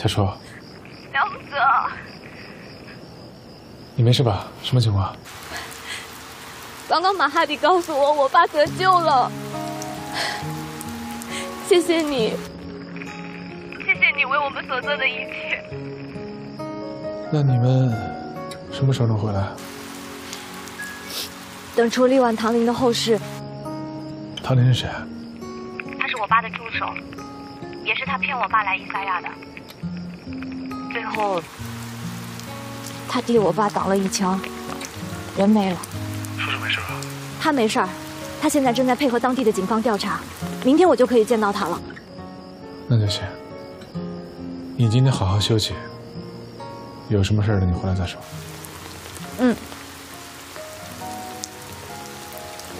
小初，梁泽，你没事吧？什么情况？刚刚马哈迪告诉我，我爸得救了。谢谢你，谢谢你为我们所做的一切。那你们什么时候能回来？等处理完唐林的后事。唐林是谁？他是我爸的助手，也是他骗我爸来伊萨亚的。最后，他替我爸挡了一枪，人没了。叔叔没事吧？他没事儿，他现在正在配合当地的警方调查，明天我就可以见到他了。那就行。你今天好好休息，有什么事儿你回来再说。嗯。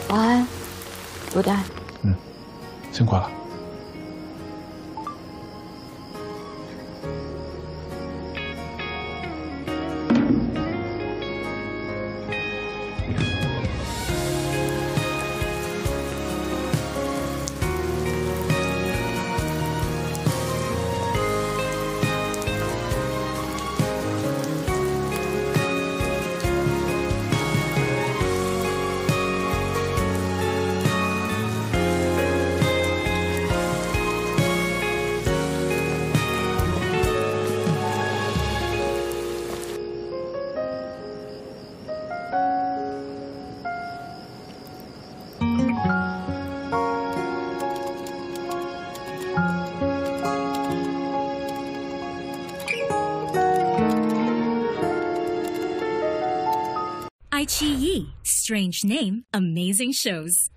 晚安，卢丹。嗯，辛苦了。Ai Chi Strange name, amazing shows.